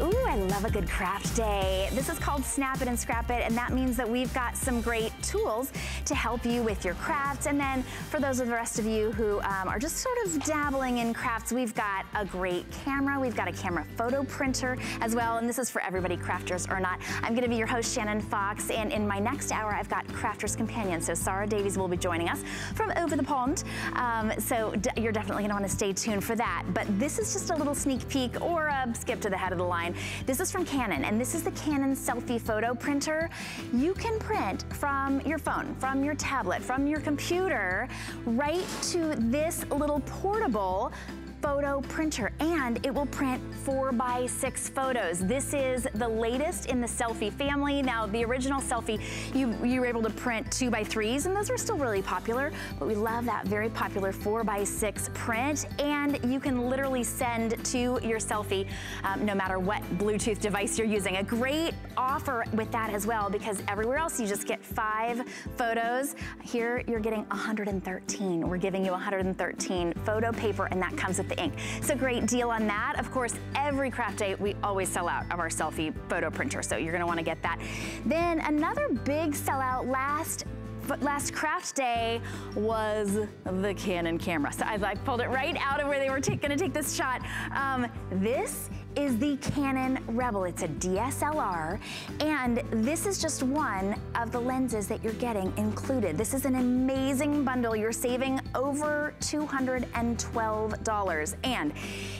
ooh, I love a good craft day. This is called Snap It and Scrap It, and that means that we've got some great tools to help you with your crafts. And then for those of the rest of you who um, are just sort of dabbling in crafts, we've got a great camera. We've got a camera photo printer as well, and this is for everybody, crafters or not. I'm gonna be your host, Shannon Fox, and in my next hour, I've got Crafter's Companion. So Sarah Davies will be joining us from over the pond. Um, so you're definitely gonna wanna stay tuned for that. But this is just a little sneak peek or a skip to the head of the line. This is from Canon, and this is the Canon SELPHY Photo Printer. You can print from your phone, from your tablet, from your computer, right to this little portable photo printer and it will print four by six photos. This is the latest in the SELPHY family. Now the original SELPHY, you, you were able to print two by threes and those are still really popular, but we love that very popular four by six print and you can literally send to your SELPHY um, no matter what Bluetooth device you're using. A great offer with that as well because everywhere else you just get five photos. Here you're getting 113. We're giving you 113 photo paper and that comes with the ink. So great deal on that. Of course, every craft day, we always sell out of our SELPHY photo printer. So you're gonna wanna get that. Then another big sellout last but last craft day was the Canon camera. So I, I pulled it right out of where they were gonna take this shot. Um, this is the Canon Rebel. It's a DSLR, and this is just one of the lenses that you're getting included. This is an amazing bundle. You're saving over $212. And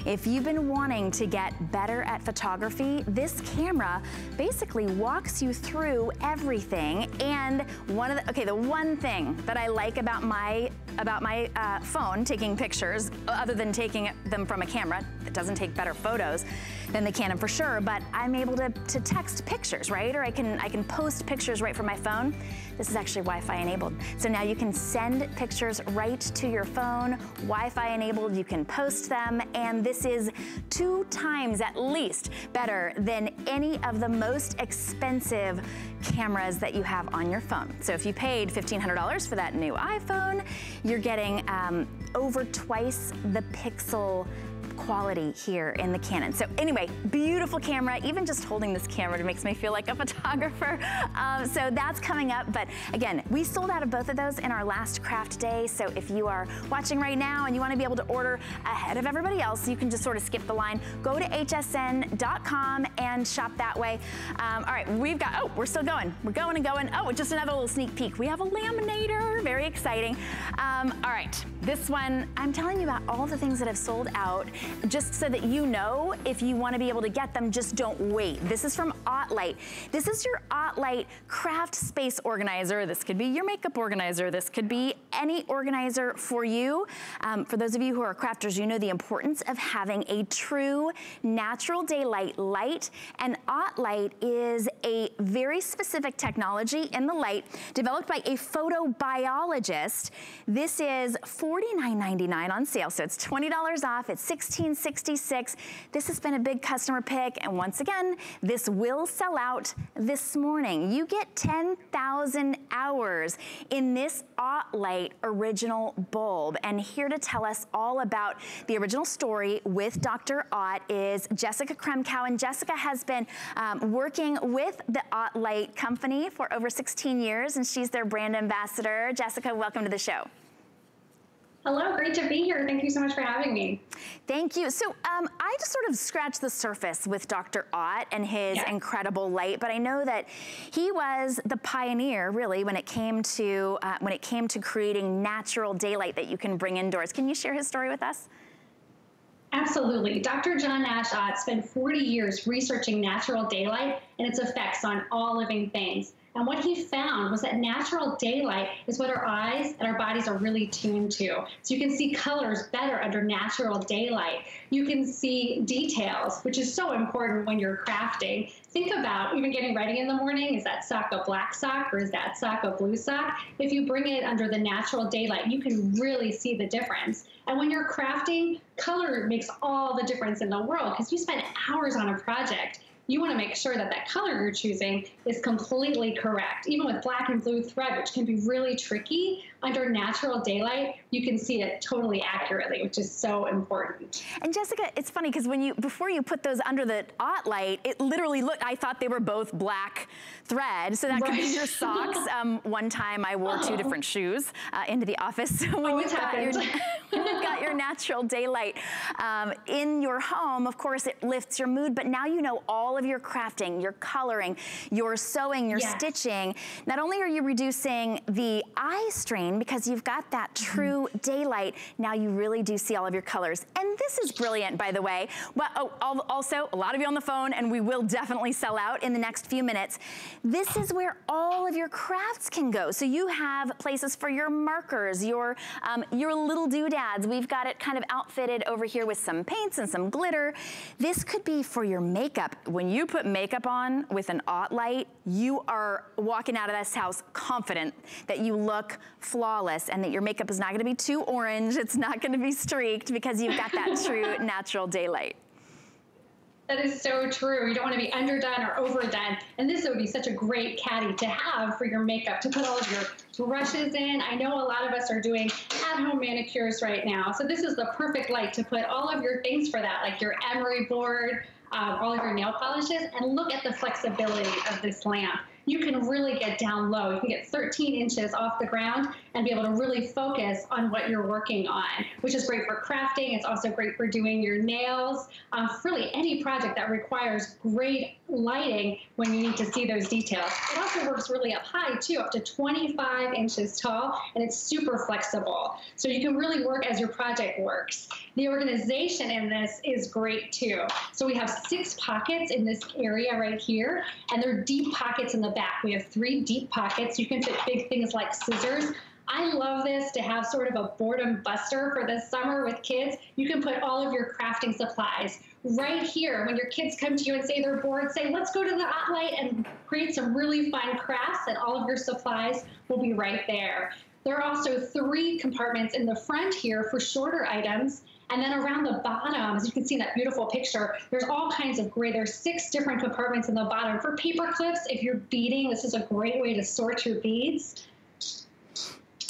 if you've been wanting to get better at photography, this camera basically walks you through everything. And one of the, okay, the one thing that I like about my about my uh, phone taking pictures, other than taking them from a camera that doesn't take better photos, than the Canon for sure, but I'm able to, to text pictures, right? Or I can, I can post pictures right from my phone. This is actually Wi-Fi enabled. So now you can send pictures right to your phone, Wi-Fi enabled, you can post them, and this is two times at least better than any of the most expensive cameras that you have on your phone. So if you paid $1,500 for that new iPhone, you're getting um, over twice the pixel quality here in the Canon. So anyway, beautiful camera. Even just holding this camera makes me feel like a photographer. Um, so that's coming up. But again, we sold out of both of those in our last craft day. So if you are watching right now and you want to be able to order ahead of everybody else, you can just sort of skip the line. Go to hsn.com and shop that way. Um, all right, we've got, oh, we're still going. We're going and going. Oh, just another little sneak peek. We have a laminator, very exciting. Um, all right, this one, I'm telling you about all the things that have sold out just so that you know if you wanna be able to get them, just don't wait. This is from OttLite. This is your OttLite craft space organizer. This could be your makeup organizer. This could be any organizer for you. Um, for those of you who are crafters, you know the importance of having a true natural daylight light. And OttLite is a very specific technology in the light developed by a photobiologist. This is $49.99 on sale, so it's $20 off. It's 1666. This has been a big customer pick, and once again, this will sell out this morning. You get 10,000 hours in this OttLite original bulb, and here to tell us all about the original story with Dr. Ott is Jessica Kremkau, and Jessica has been um, working with the OttLite company for over 16 years, and she's their brand ambassador. Jessica, welcome to the show. Hello, great to be here. Thank you so much for having me. Thank you. So um, I just sort of scratched the surface with Dr. Ott and his yeah. incredible light, but I know that he was the pioneer, really, when it came to uh, when it came to creating natural daylight that you can bring indoors. Can you share his story with us? Absolutely. Dr. John Nash Ott spent 40 years researching natural daylight and its effects on all living things. And what he found was that natural daylight is what our eyes and our bodies are really tuned to. So you can see colors better under natural daylight. You can see details, which is so important when you're crafting. Think about even getting ready in the morning. Is that sock a black sock or is that sock a blue sock? If you bring it under the natural daylight, you can really see the difference. And when you're crafting, color makes all the difference in the world because you spend hours on a project you want to make sure that that color you're choosing is completely correct. Even with black and blue thread, which can be really tricky, under natural daylight, you can see it totally accurately, which is so important. And Jessica, it's funny because when you, before you put those under the OttLite, it literally looked, I thought they were both black thread. So that right. could be your socks. Um, one time I wore two different shoes uh, into the office. when, oh, you've got your, when you've got your natural daylight um, in your home, of course it lifts your mood, but now you know all of your crafting, your coloring, your sewing, your yes. stitching. Not only are you reducing the eye strain because you've got that mm-hmm. true daylight, now you really do see all of your colors. And this is brilliant, by the way. Well, oh, also, a lot of you on the phone, and we will definitely sell out in the next few minutes. This is where all of your crafts can go. So you have places for your markers, your, um, your little doodads. We've got it kind of outfitted over here with some paints and some glitter. This could be for your makeup. When you put makeup on with an OttLite, you are walking out of this house confident that you look flawless and that your makeup is not gonna be too orange, it's not gonna be streaked because you've got that true natural daylight. That is so true. You don't want to be underdone or overdone. And this would be such a great caddy to have for your makeup, to put all of your brushes in. I know a lot of us are doing at-home manicures right now. So this is the perfect light to put all of your things for that, like your emery board, um, all of your nail polishes, and look at the flexibility of this lamp you can really get down low. You can get 13 inches off the ground and be able to really focus on what you're working on, which is great for crafting. It's also great for doing your nails. Um, really, any project that requires great lighting when you need to see those details. It also works really up high too, up to 25 inches tall, and it's super flexible. So you can really work as your project works. The organization in this is great too. So we have six pockets in this area right here, and they're deep pockets in the back. We have three deep pockets. You can fit big things like scissors. I love this to have sort of a boredom buster for the summer with kids. You can put all of your crafting supplies right here. When your kids come to you and say they're bored, say, let's go to the OttLite and create some really fun crafts, and all of your supplies will be right there. There are also three compartments in the front here for shorter items. And then around the bottom, as you can see in that beautiful picture, there's all kinds of great, there's six different compartments in the bottom. For paper clips, if you're beading, this is a great way to sort your beads.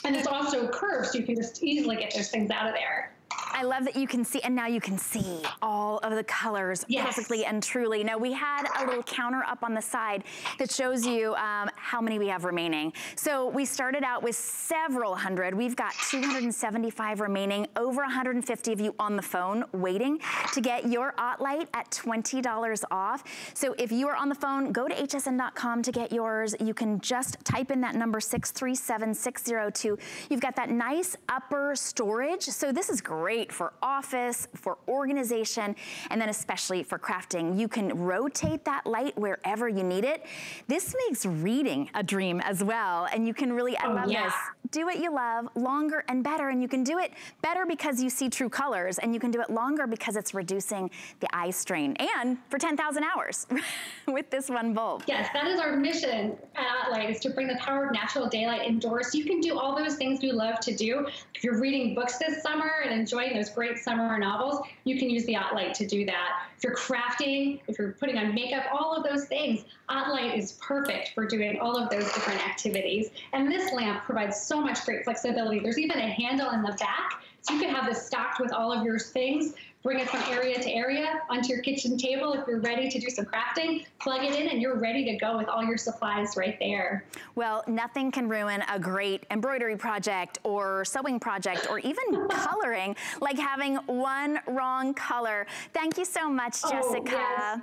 And it's also curved, so you can just easily get those things out of there. I love that you can see, and now you can see all of the colors yes. perfectly and truly. Now we had a little counter up on the side that shows you um, how many we have remaining. So we started out with several hundred. We've got 275 remaining, over 150 of you on the phone waiting to get your OttLite at $20 off. So if you are on the phone, go to hsn.com to get yours. You can just type in that number 637602. You've got that nice upper storage. So this is great great for office, for organization, and then especially for crafting. You can rotate that light wherever you need it. This makes reading a dream as well. And you can really, I oh, love yeah. this do what you love longer and better. And you can do it better because you see true colors and you can do it longer because it's reducing the eye strain and for 10,000 hours with this one bulb. Yes, that is our mission at OttLite is to bring the power of natural daylight indoors. You can do all those things you love to do. If you're reading books this summer and enjoying those great summer novels, you can use the OttLite to do that. If you're crafting, if you're putting on makeup, all of those things, OttLite is perfect for doing all of those different activities. And this lamp provides so much great flexibility. There's even a handle in the back, so you can have this stocked with all of your things, bring it from area to area onto your kitchen table if you're ready to do some crafting, plug it in and you're ready to go with all your supplies right there. Well, nothing can ruin a great embroidery project or sewing project or even coloring like having one wrong color. Thank you so much, oh, Jessica. Oh, yes.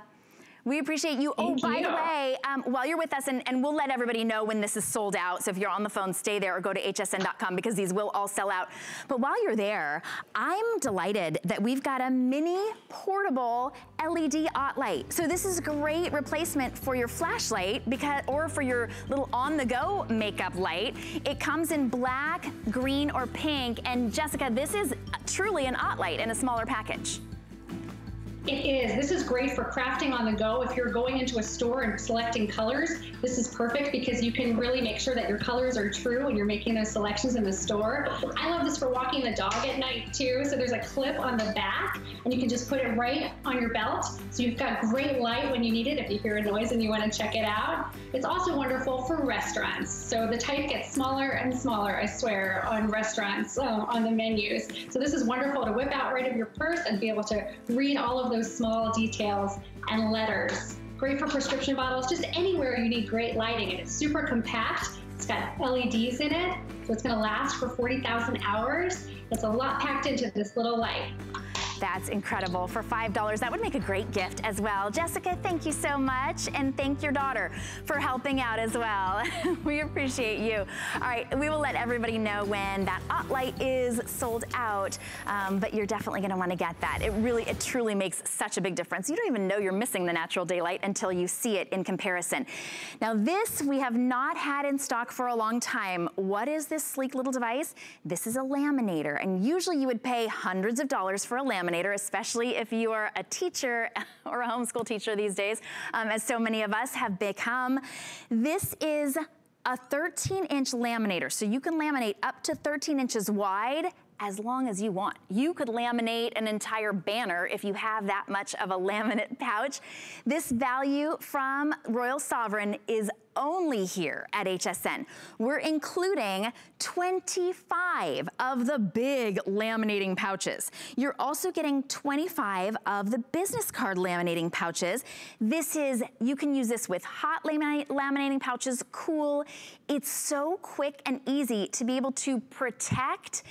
We appreciate you. Thank oh, by you. the way, um, while you're with us, and, and, we'll let everybody know when this is sold out. So if you're on the phone, stay there or go to hsn.com because these will all sell out. But while you're there, I'm delighted that we've got a mini portable LED OttLite. So this is a great replacement for your flashlight because, or for your little on-the-go makeup light. It comes in black, green, or pink. And Jessica, this is truly an OttLite in a smaller package. It is. This is great for crafting on the go. If you're going into a store and selecting colors, this is perfect because you can really make sure that your colors are true when you're making those selections in the store. I love this for walking the dog at night too. So there's a clip on the back and you can just put it right on your belt. So you've got great light when you need it if you hear a noise and you want to check it out. It's also wonderful for restaurants. So the type gets smaller and smaller, I swear, on restaurants, uh, on the menus. So this is wonderful to whip out right of your purse and be able to read all of those small details and letters. Great for prescription bottles, just anywhere you need great lighting. And it's super compact. It's got LEDs in it, so it's gonna last for 40,000 hours. It's a lot packed into this little light. That's incredible. For $5, that would make a great gift as well. Jessica, thank you so much. And thank your daughter for helping out as well. we appreciate you. All right, we will let everybody know when that light is sold out, um, but you're definitely gonna wanna get that. It really, it truly makes such a big difference. You don't even know you're missing the natural daylight until you see it in comparison. Now this we have not had in stock for a long time. What is this sleek little device? This is a laminator, and usually you would pay hundreds of dollars for a laminator laminator, especially if you are a teacher or a homeschool teacher these days, um, as so many of us have become. This is a 13 inch laminator. So you can laminate up to 13 inches wide as long as you want. You could laminate an entire banner if you have that much of a laminate pouch. This value from Royal Sovereign is only here at HSN. We're including 25 of the big laminating pouches. You're also getting 25 of the business card laminating pouches. This is, you can use this with hot laminating pouches, cool. It's so quick and easy to be able to protect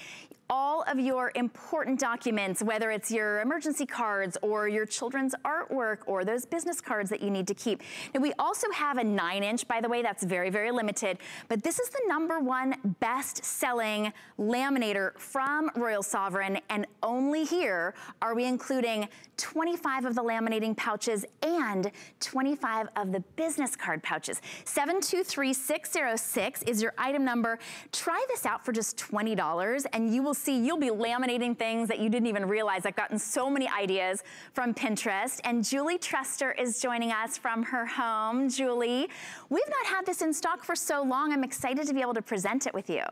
all of your important documents, whether it's your emergency cards or your children's artwork or those business cards that you need to keep. And we also have a nine inch, by the way, that's very, very limited, but this is the number one best selling laminator from Royal Sovereign and only here are we including 25 of the laminating pouches and 25 of the business card pouches. 723606 is your item number. Try this out for just $20 and you will see you'll be laminating things that you didn't even realize. I've gotten so many ideas from Pinterest and Julie Trester is joining us from her home. Julie, we've not had this in stock for so long. I'm excited to be able to present it with you.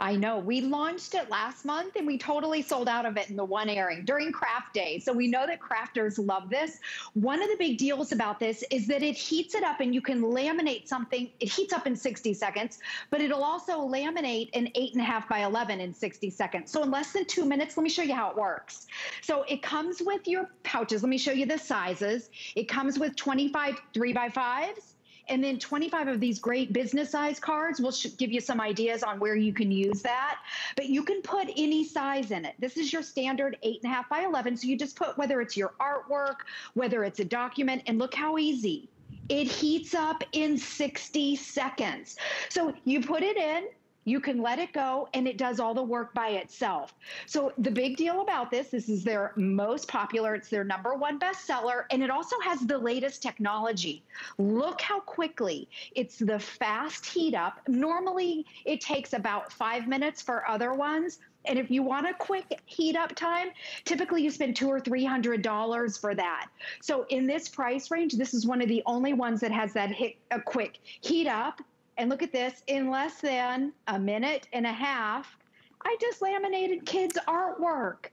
I know. We launched it last month and we totally sold out of it in the one airing during craft day. So we know that crafters love this. One of the big deals about this is that it heats it up and you can laminate something. It heats up in 60 seconds, but it'll also laminate an eight and a half by 11 in 60 seconds. So in less than two minutes, let me show you how it works. So it comes with your pouches. Let me show you the sizes. It comes with 25 three by fives and then 25 of these great business size cards will give you some ideas on where you can use that. But you can put any size in it. This is your standard eight and a half by 11. So you just put whether it's your artwork, whether it's a document, and look how easy. It heats up in 60 seconds. So you put it in, you can let it go and it does all the work by itself. So the big deal about this, this is their most popular, it's their number one bestseller, and it also has the latest technology. Look how quickly it's the fast heat up. Normally it takes about five minutes for other ones. And if you want a quick heat up time, typically you spend two or three hundred dollars for that. So in this price range, this is one of the only ones that has that hit, a quick heat up and look at this, in less than a minute and a half, I just laminated kids' artwork.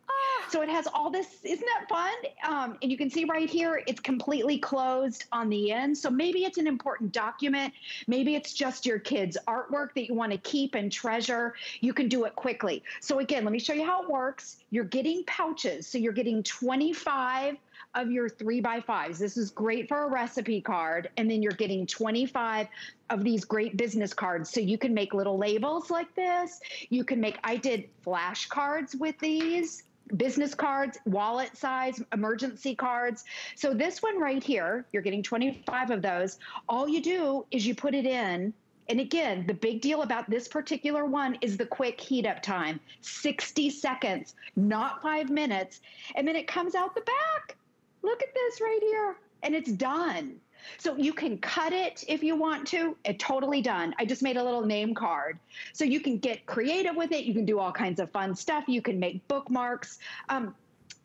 So it has all this, isn't that fun? Um, and you can see right here, it's completely closed on the end. So maybe it's an important document. Maybe it's just your kids' artwork that you want to keep and treasure. You can do it quickly. So again, let me show you how it works. You're getting pouches. So you're getting 25 of your three by fives. This is great for a recipe card. And then you're getting 25 of these great business cards. So you can make little labels like this. You can make, I did flashcards with these business cards, wallet size, emergency cards. So this one right here, you're getting 25 of those. All you do is you put it in and again, the big deal about this particular one is the quick heat up time 60 seconds, not five minutes. And then it comes out the back. Look at this right here. And it's done. So you can cut it if you want to. It totally done. I just made a little name card. So you can get creative with it. You can do all kinds of fun stuff. You can make bookmarks. Um,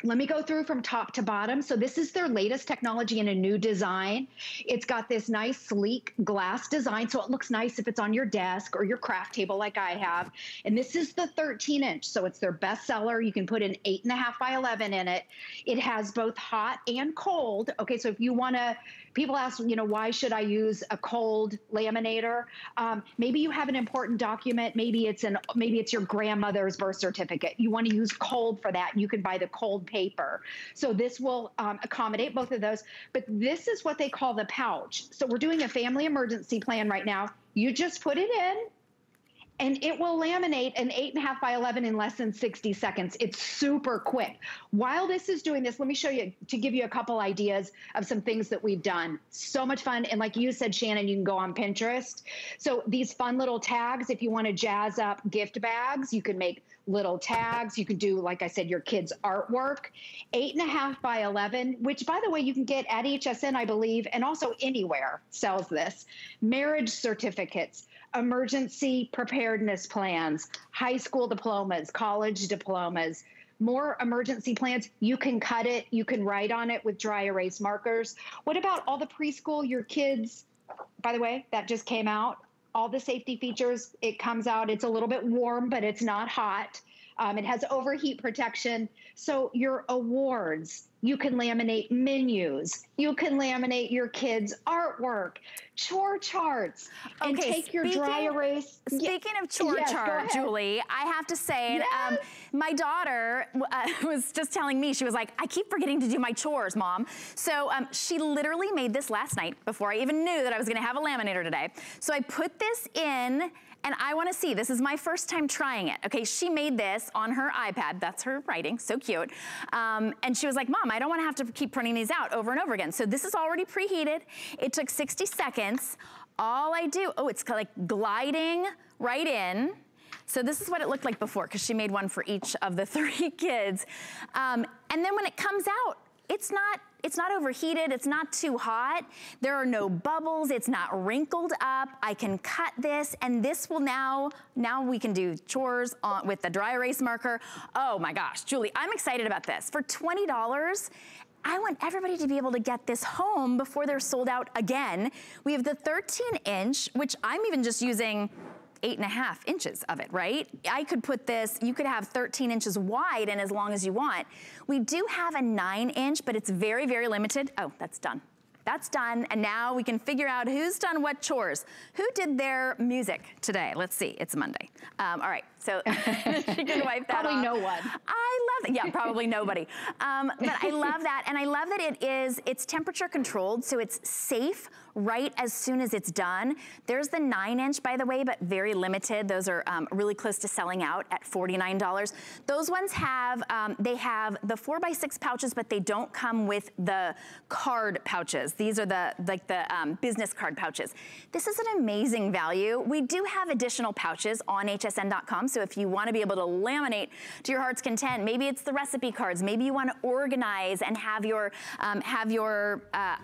let me go through from top to bottom. So this is their latest technology in a new design. It's got this nice sleek glass design. So it looks nice if it's on your desk or your craft table like I have. And this is the 13 inch. So it's their best seller. You can put an eight and a half by 11 in it. It has both hot and cold. Okay. So if you want to people ask, you know, why should I use a cold laminator? Um, maybe you have an important document. Maybe it's an maybe it's your grandmother's birth certificate. You want to use cold for that. You can buy the cold paper. So this will um, accommodate both of those. But this is what they call the pouch. So we're doing a family emergency plan right now. You just put it in and it will laminate an eight and a half by 11 in less than 60 seconds. It's super quick. While this is doing this, let me show you to give you a couple ideas of some things that we've done. So much fun. And like you said, Shannon, you can go on Pinterest. So these fun little tags, if you want to jazz up gift bags, you can make little tags. You can do, like I said, your kids' artwork. Eight and a half by 11, which by the way, you can get at HSN, I believe, and also anywhere sells this. Marriage certificates emergency preparedness plans, high school diplomas, college diplomas, more emergency plans. You can cut it, you can write on it with dry erase markers. What about all the preschool, your kids? By the way, that just came out. All the safety features, it comes out. It's a little bit warm, but it's not hot. Um, it has overheat protection. So your awards, you can laminate menus. You can laminate your kids' artwork, chore charts, and okay, take your dry erase. Speaking of chore yes, chart, Julie, I have to say, um, yes. um, my daughter uh, was just telling me, she was like, I keep forgetting to do my chores, mom. So um, she literally made this last night before I even knew that I was gonna have a laminator today. So I put this in and I wanna see, this is my first time trying it. Okay, she made this on her iPad. That's her writing, so cute. Um, and she was like, Mom, I don't wanna have to keep printing these out over and over again. So this is already preheated. It took 60 seconds. All I do, oh, it's like gliding right in. So this is what it looked like before because she made one for each of the three kids. Um, and then when it comes out, it's not it's not overheated, it's not too hot. There are no bubbles, it's not wrinkled up. I can cut this and this will now, now we can do chores on, with the dry erase marker. Oh my gosh, Julie, I'm excited about this. For $20, I want everybody to be able to get this home before they're sold out again. We have the 13 inch, which I'm even just using eight and a half inches of it, right? I could put this, you could have 13 inches wide and as long as you want. We do have a nine inch, but it's very, very limited. Oh, that's done. That's done, and now we can figure out who's done what chores. Who did their music today? Let's see, it's Monday. Um, all right, so she can wipe that Probably off. no one. I love that. Yeah, probably nobody. Um, but I love that. And I love that it is, it's temperature controlled, so it's safe right as soon as it's done. There's the nine inch, by the way, but very limited. Those are um, really close to selling out at $49. Those ones have, um, they have the four by six pouches, but they don't come with the card pouches. These are the, like the um, business card pouches. This is an amazing value. We do have additional pouches on hsn.com. So if you wanna be able to laminate to your heart's content, maybe it's the recipe cards, maybe you wanna organize and have your, um, have your uh,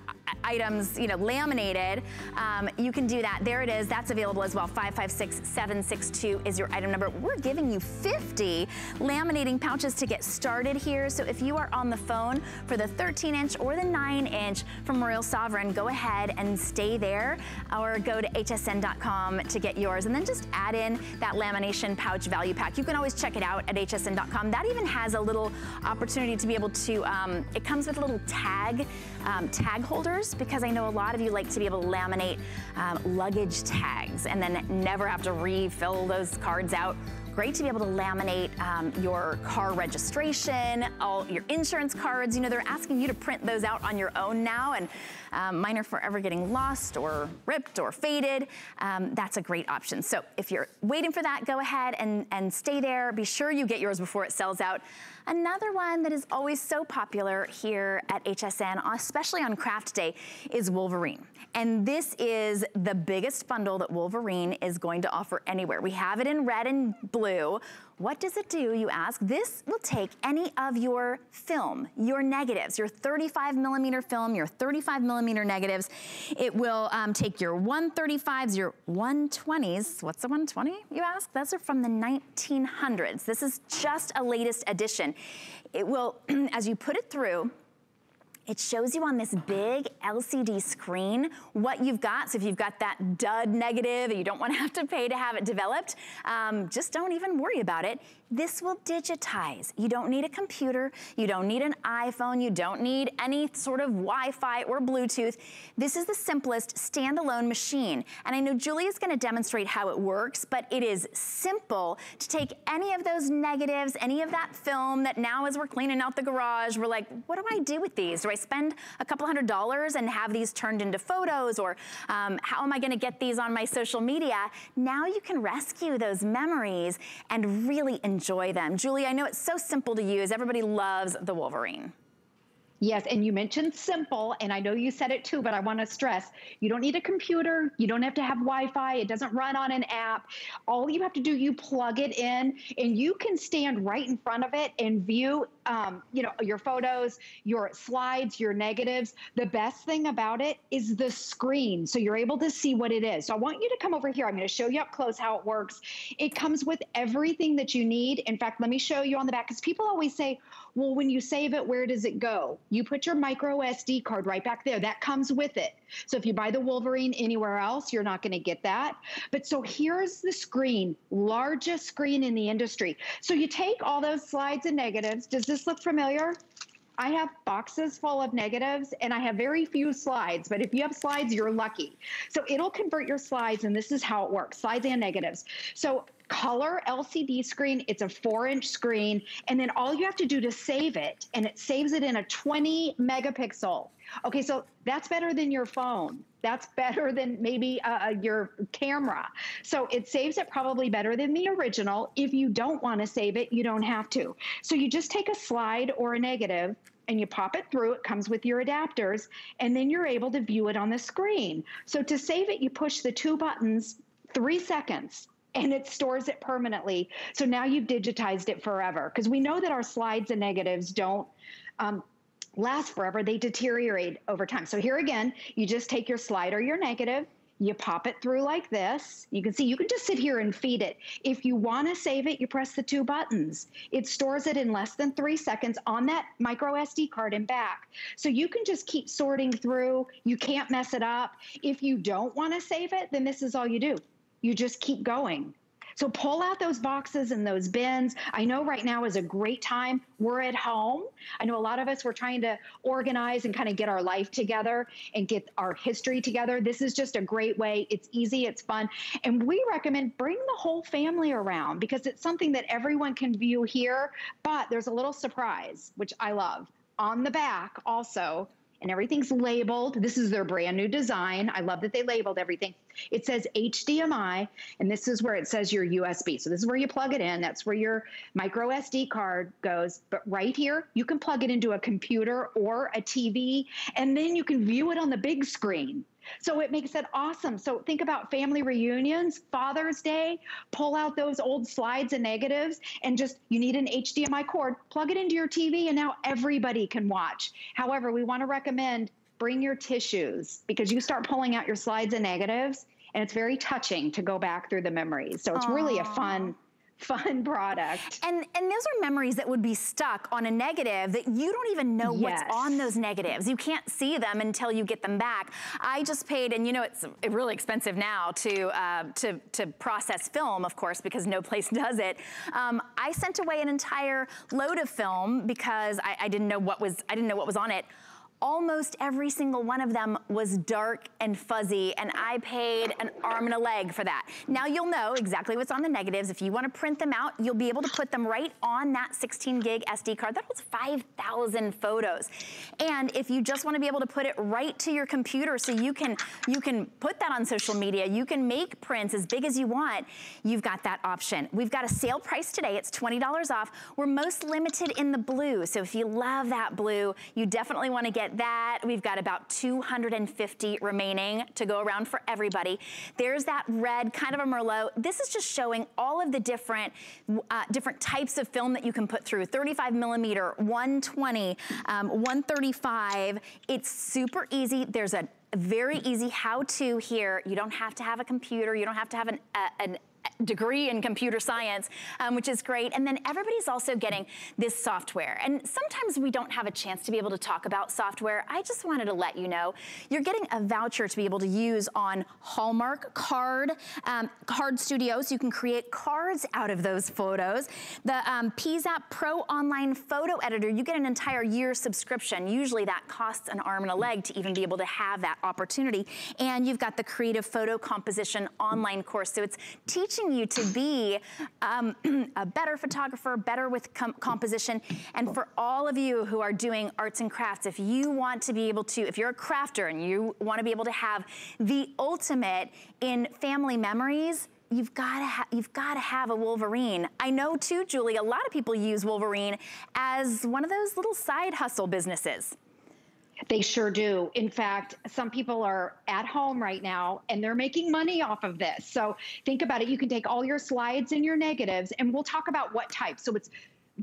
items, you know, laminated, um, you can do that. There it is, that's available as well. 556762 is your item number. We're giving you 50 laminating pouches to get started here. So if you are on the phone for the 13 inch or the nine inch from Royal Sovereign, go ahead and stay there or go to hsn.com to get yours and then just add in that lamination pouch pouch value pack. You can always check it out at hsn.com. That even has a little opportunity to be able to, um, it comes with a little tag, um, tag holders because I know a lot of you like to be able to laminate um, luggage tags and then never have to refill those cards out great to be able to laminate um, your car registration, all your insurance cards. You know, they're asking you to print those out on your own now, and um, mine are forever getting lost or ripped or faded. Um, that's a great option. So if you're waiting for that, go ahead and, and stay there. Be sure you get yours before it sells out. Another one that is always so popular here at HSN, especially on craft day, is Wolverine. And this is the biggest bundle that Wolverine is going to offer anywhere. We have it in red and blue. What does it do, you ask? This will take any of your film, your negatives, your 35 millimeter film, your 35 millimeter negatives. It will um, take your 135s, your 120s. What's the 120, you ask? Those are from the 1900s. This is just a latest edition. It will, as you put it through, it shows you on this big LCD screen what you've got. So if you've got that dud negative and you don't want to have to pay to have it developed, um, just don't even worry about it. This will digitize. You don't need a computer. You don't need an iPhone. You don't need any sort of Wi-Fi or Bluetooth. This is the simplest standalone machine. And I know Julia's gonna demonstrate how it works, but it is simple to take any of those negatives, any of that film that now as we're cleaning out the garage, we're like, what do I do with these? Do I spend a couple hundred dollars and have these turned into photos? Or um, how am I gonna get these on my social media? Now you can rescue those memories and really enjoy enjoy them. Julie, I know it's so simple to use. Everybody loves the Wolverine. Yes, and you mentioned simple, and I know you said it too, but I want to stress you don't need a computer. You don't have to have Wi Fi. It doesn't run on an app. All you have to do, you plug it in, and you can stand right in front of it and view um, you know, your photos, your slides, your negatives. The best thing about it is the screen. So you're able to see what it is. So I want you to come over here. I'm going to show you up close how it works. It comes with everything that you need. In fact, let me show you on the back because people always say, well, when you save it, where does it go? You put your micro SD card right back there. That comes with it. So if you buy the Wolverine anywhere else, you're not going to get that. But so here's the screen, largest screen in the industry. So you take all those slides and negatives. Does this look familiar? I have boxes full of negatives and I have very few slides, but if you have slides, you're lucky. So it'll convert your slides and this is how it works, slides and negatives. So color LCD screen. It's a four inch screen. And then all you have to do to save it, and it saves it in a 20 megapixel. Okay, so that's better than your phone. That's better than maybe uh, uh your camera. So it saves it probably better than the original. If you don't want to save it, you don't have to. So you just take a slide or a negative and you pop it through. It comes with your adapters, and then you're able to view it on the screen. So to save it, you push the two buttons, three seconds and it stores it permanently. So now you've digitized it forever because we know that our slides and negatives don't um, last forever. They deteriorate over time. So here again, you just take your slide or your negative, you pop it through like this. You can see you can just sit here and feed it. If you want to save it, you press the two buttons. It stores it in less than three seconds on that micro SD card and back. So you can just keep sorting through. You can't mess it up. If you don't want to save it, then this is all you do you just keep going. So pull out those boxes and those bins. I know right now is a great time. We're at home. I know a lot of us were trying to organize and kind of get our life together and get our history together. This is just a great way. It's easy, it's fun. And we recommend bring the whole family around because it's something that everyone can view here, but there's a little surprise, which I love. On the back also, and everything's labeled. This is their brand new design. I love that they labeled everything. It says HDMI, and this is where it says your USB. So this is where you plug it in. That's where your micro SD card goes. But right here, you can plug it into a computer or a TV, and then you can view it on the big screen. So it makes it awesome. So think about family reunions, Father's Day, pull out those old slides and negatives and just, you need an HDMI cord, plug it into your TV, and now everybody can watch. However, we want to recommend bring your tissues because you start pulling out your slides and negatives and it's very touching to go back through the memories. So it's Aww. really a fun fun product. And and those are memories that would be stuck on a negative that you don't even know yes. what's on those negatives. You can't see them until you get them back. I just paid, and you know it's really expensive now to uh, to to process film, of course, because no place does it. Um, I sent away an entire load of film because I, I didn't know what was I didn't know what was on it almost every single one of them was dark and fuzzy and I paid an arm and a leg for that. Now you'll know exactly what's on the negatives. If you wanna print them out, you'll be able to put them right on that 16 gig SD card. That holds 5,000 photos. And if you just wanna be able to put it right to your computer so you can, you can put that on social media, you can make prints as big as you want, you've got that option. We've got a sale price today, it's $20 off. We're most limited in the blue, so if you love that blue, you definitely wanna get at that. We've got about 250 remaining to go around for everybody. There's that red, kind of a Merlot. This is just showing all of the different, uh, different types of film that you can put through. 35 millimeter, 120, um, 135. It's super easy. There's a very easy how-to here. You don't have to have a computer. You don't have to have an, uh, an degree in computer science, um, which is great. And then everybody's also getting this software. And sometimes we don't have a chance to be able to talk about software. I just wanted to let you know, you're getting a voucher to be able to use on Hallmark card, um, card studios. You can create cards out of those photos. The um, piZap Pro Online Photo Editor, you get an entire year subscription. Usually that costs an arm and a leg to even be able to have that opportunity. And you've got the Creative Photo Composition online course. So it's teaching you to be um, a better photographer, better with com composition. And for all of you who are doing arts and crafts, if you want to be able to, if you're a crafter and you want to be able to have the ultimate in family memories, you've got to you've got to have a Wolverine. I know too, Julie, a lot of people use Wolverine as one of those little side hustle businesses. They sure do. In fact, some people are at home right now and they're making money off of this. So think about it. You can take all your slides and your negatives, and we'll talk about what type. So it's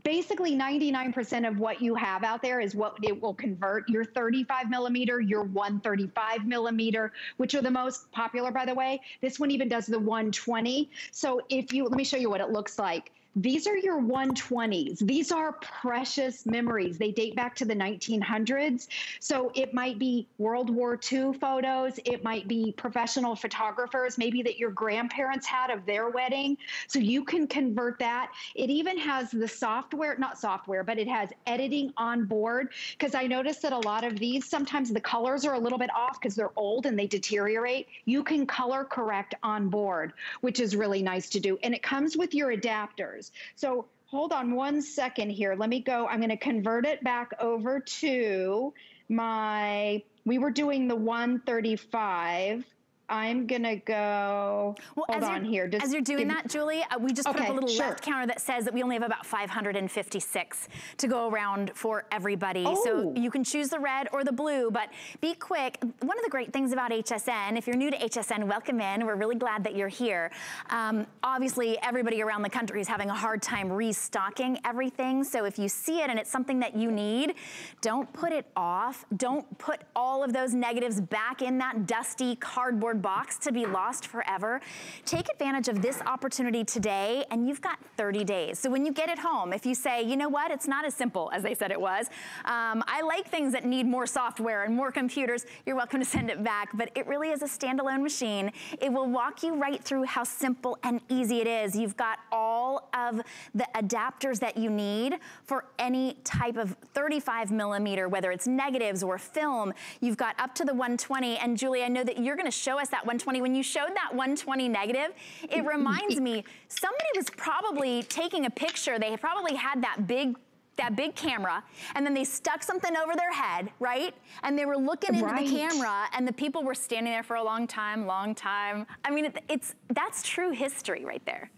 basically 99% of what you have out there is what it will convert your 35 millimeter, your 135 millimeter, which are the most popular, by the way. This one even does the 120. So if you, let me show you what it looks like. These are your 120s. These are precious memories. They date back to the 1900s. So it might be World War II photos. It might be professional photographers, maybe that your grandparents had of their wedding. So you can convert that. It even has the software, not software, but it has editing on board. Because I noticed that a lot of these, sometimes the colors are a little bit off because they're old and they deteriorate. You can color correct on board, which is really nice to do. And it comes with your adapters. So hold on one second here. Let me go. I'm going to convert it back over to my, we were doing the 135. I'm gonna go. Well, hold on here. Just as you're doing that, Julie, uh, we just put up a little sure. left counter that says that we only have about 556 to go around for everybody. Oh. So you can choose the red or the blue, but be quick. One of the great things about HSN, if you're new to HSN, welcome in. We're really glad that you're here. Um, obviously, everybody around the country is having a hard time restocking everything. So if you see it and it's something that you need, don't put it off. Don't put all of those negatives back in that dusty cardboard box to be lost forever. Take advantage of this opportunity today and you've got 30 days. So when you get it home, if you say, you know what, it's not as simple as they said it was. Um, I like things that need more software and more computers. You're welcome to send it back, but it really is a standalone machine. It will walk you right through how simple and easy it is. You've got all of the adapters that you need for any type of 35 millimeter, whether it's negatives or film. You've got up to the 120. And Julie, I know that you're gonna show us us that 120. When you showed that 120 negative, it reminds me, somebody was probably taking a picture. They probably had that big that big camera and then they stuck something over their head, right? And they were looking into right. the camera and the people were standing there for a long time, long time. I mean, it, it's that's true history right there.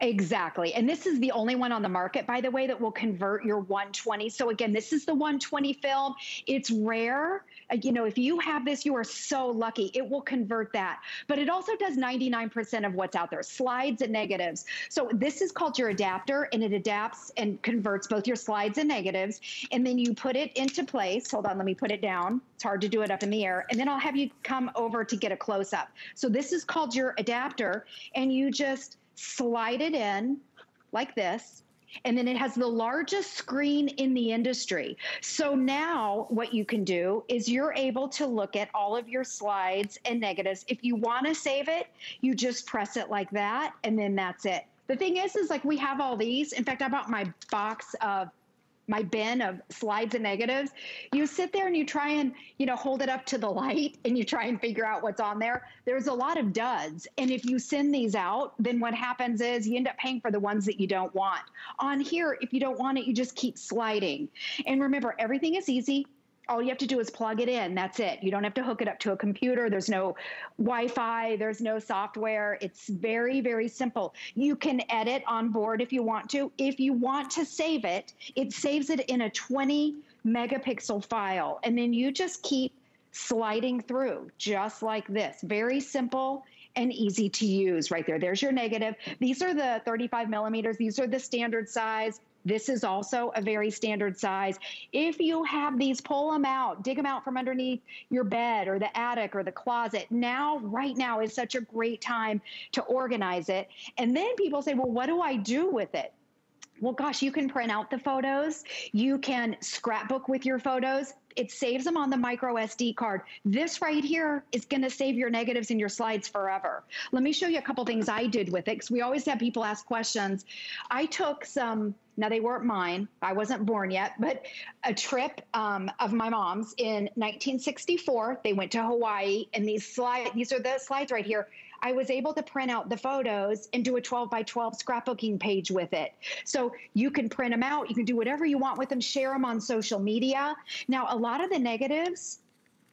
Exactly. And this is the only one on the market, by the way, that will convert your 120. So again, this is the 120 film. It's rare. Uh, you know, if you have this, you are so lucky. It will convert that. But it also does 99% of what's out there, slides and negatives. So this is called your adapter, and it adapts and converts both your slides and negatives. And then you put it into place. Hold on, let me put it down. It's hard to do it up in the air. And then I'll have you come over to get a close up. So this is called your adapter, and you just slide it in like this. And then it has the largest screen in the industry. So now what you can do is you're able to look at all of your slides and negatives. If you want to save it, you just press it like that, and then that's it. The thing is, is like we have all these. In fact, I bought my box of my bin of slides and negatives you sit there and you try and you know hold it up to the light and you try and figure out what's on there. There's a lot of duds. And if you send these out then what happens is you end up paying for the ones that you don't want. On here if you don't want it you just keep sliding. And remember everything is easy all you have to do is plug it in. That's it. You don't have to hook it up to a computer. There's no Wi Fi, there's no software. It's very, very simple. You can edit on board if you want to. If you want to save it, it saves it in a 20 megapixel file. And then you just keep sliding through just like this. Very simple and easy to use right there. There's your negative. These are the 35 millimeters. These are the standard size. This is also a very standard size. If you have these, pull them out, dig them out from underneath your bed or the attic or the closet. Now, right now is such a great time to organize it. And then people say, well, what do I do with it? Well, gosh, you can print out the photos. You can scrapbook with your photos. It saves them on the micro SD card. This right here is going to save your negatives and your slides forever. Let me show you a couple things I did with it because we always have people ask questions. I took some, now they weren't mine, I wasn't born yet, but a trip um, of my mom's in 1964. They went to Hawaii, and these slides, these are the slides right here. I was able to print out the photos and do a 12 by 12 scrapbooking page with it. So you can print them out, you can do whatever you want with them, share them on social media. Now, a lot of the negatives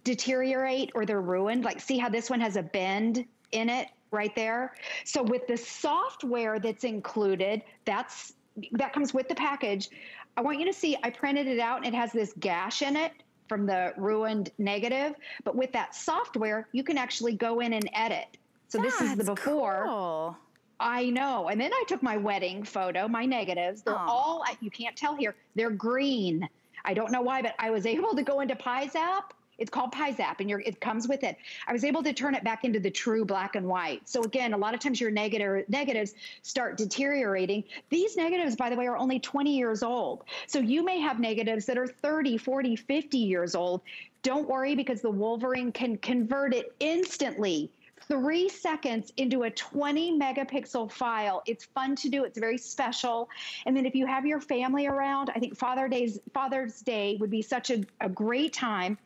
deteriorate or they're ruined. Like, see how this one has a bend in it right there? So, with the software that's included, that's that comes with the package. I want you to see I printed it out and it has this gash in it from the ruined negative. But with that software, you can actually go in and edit. So That's this is the before. Cool. I know. And then I took my wedding photo, my negatives. They're Aw. all, you can't tell here, they're green. I don't know why, but I was able to go into piZap. It's called piZap, and it comes with it. I was able to turn it back into the true black and white. So again, a lot of times your negative negatives start deteriorating. These negatives, by the way, are only 20 years old. So you may have negatives that are 30, 40, 50 years old. Don't worry because the Wolverine can convert it instantly three seconds into a 20 megapixel file. It's fun to do. It's very special. And then if you have your family around, I think Father Day's, Father's Day would be such a, a great time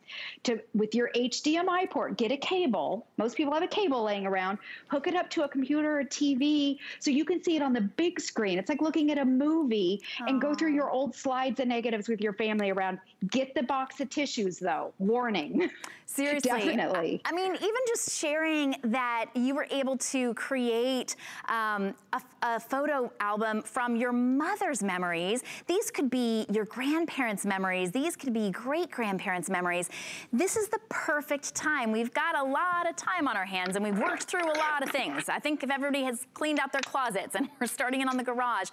to, with your HDMI port, get a cable. Most people have a cable laying around. Hook it up to a computer or TV so you can see it on the big screen. It's like looking at a movie and go through your old slides and negatives with your family around. Get the box of tissues though. Warning. Seriously. Definitely. I mean, even just sharing that you were able to create um, a, a photo album from your mother's memories. These could be your grandparents' memories. These could be great-grandparents' memories. This is the perfect time. We've got a lot of time on our hands and we've worked through a lot of things. I think if everybody has cleaned out their closets and we're starting in on the garage,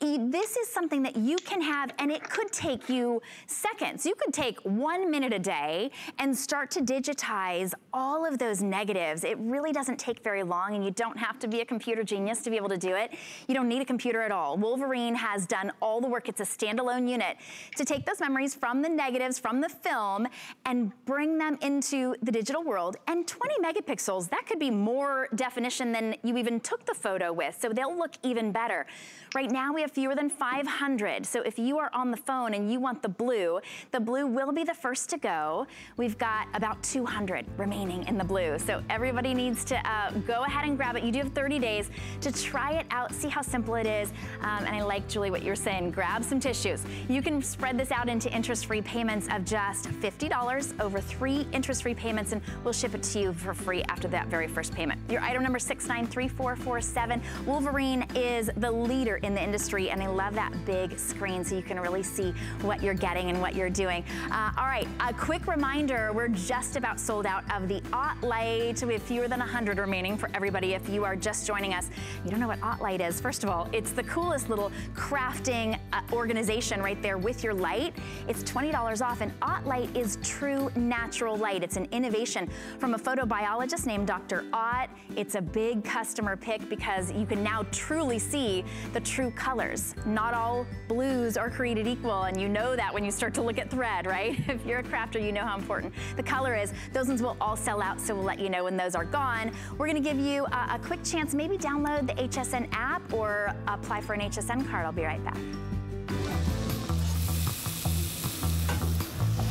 this is something that you can have and it could take you seconds. You could take one minute a day and start to digitize all of those negatives. It really doesn't take very long and you don't have to be a computer genius to be able to do it. You don't need a computer at all. Wolverine has done all the work. It's a standalone unit to take those memories from the negatives, from the film, and bring them into the digital world. And 20 megapixels, that could be more definition than you even took the photo with. So they'll look even better. Right now we have fewer than 500. So if you are on the phone and you want the blue, the blue will be the first to go. We've got about 200 remaining in the blue. So everybody needs to uh, go ahead and grab it. You do have 30 days to try it out, see how simple it is. Um, and I like, Julie, what you're saying. Grab some tissues. You can spread this out into interest-free payments of just $50 over three interest-free payments, and we'll ship it to you for free after that very first payment. Your item number 693447. Wolverine is the leader in the industry, and I love that big screen so you can really see what you're getting and what you're doing. Uh, all right, a quick reminder, we're just about sold out of the OttLite. We have fewer than 100 remaining for everybody. If you are just joining us, you don't know what OttLite is. First of all, it's the coolest little crafting uh, organization right there with your light. It's $20 off, and OttLite is true natural light. It's an innovation from a photobiologist named Dr. Ott. It's a big customer pick because you can now truly see the true colors. Not all blues are created equal, and you know that when you start to look at thread, right? If you're a crafter, you know how important the color is. Those ones will all sell out, so we'll let you know when those are gone. We're gonna give you a, a quick chance, maybe download the HSN app or apply for an HSN card. I'll be right back.